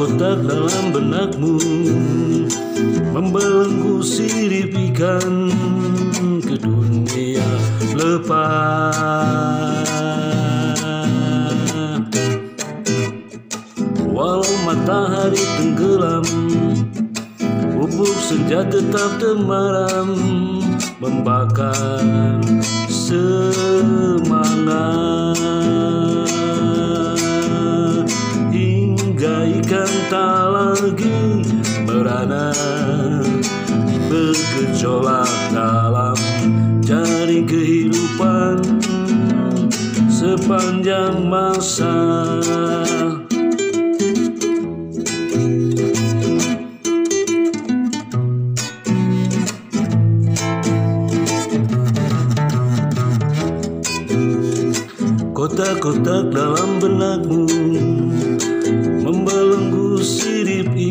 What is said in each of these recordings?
Kotak-kotak dalam benakmu Membelenggu sirip ikan Ke dunia lepas. Walau matahari tenggelam Bubuk senja tetap temaram Membakar semangat tak lagi merana Bergejolak dalam jaring kehidupan Sepanjang masa. Kotak-kotak dalam benakmu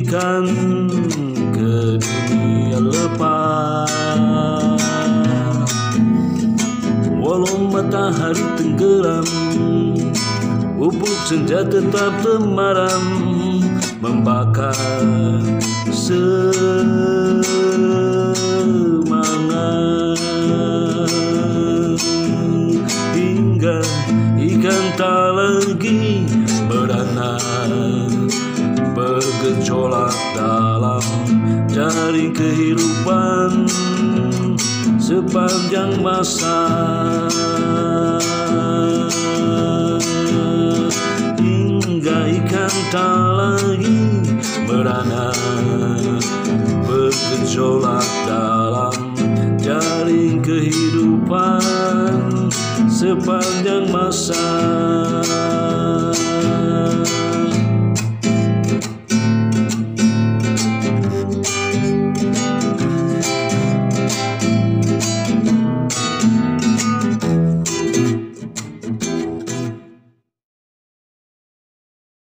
sirip ikan Ke dunia lepas. Walau matahari tenggelam Bubuk senja tetap temaram Membakar semangat. Hingga ikan tak lagi Bergejolak dalam jaring kehidupan Sepanjang masa. Hingga ikan tak lagi beranak Bergejolak dalam jaring kehidupan Sepanjang masa